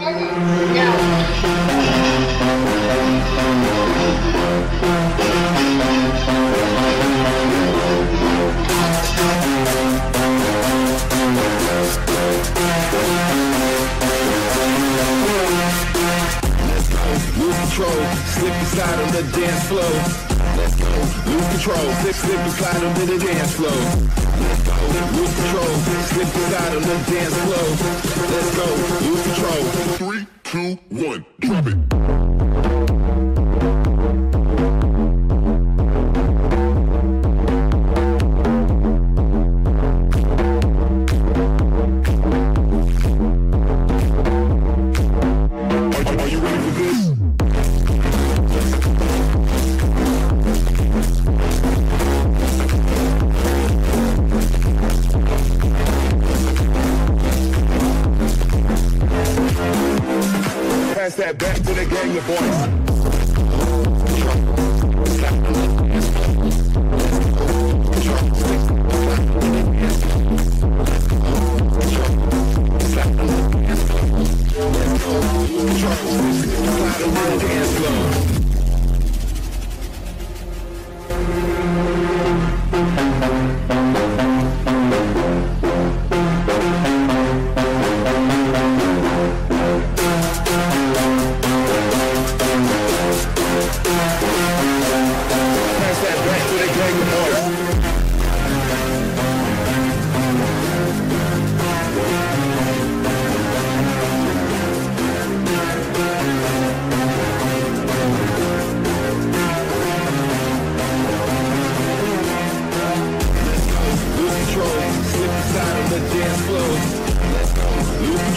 Slip and slide on the dance floor. Let's go. Lose control, slip, slip and slide on the dance floor. Lose control, slip and slide on the dance floor. Let's go. Lose control. Two, one, drop it. That back to the gang of boys. Slide on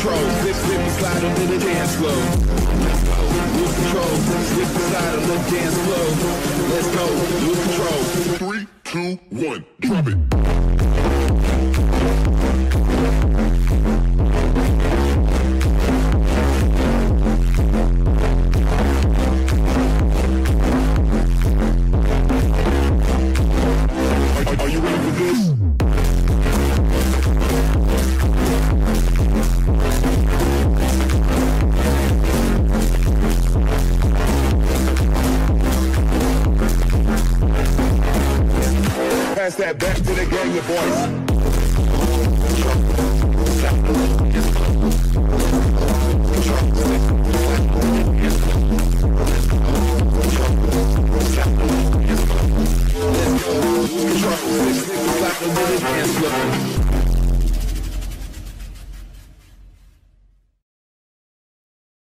control, slip, slip and slide on the dance floor. Lose control, slip and slide on the dance floor. Let's go. Lose control. Three, two, one, drop it. back to the gang you boys.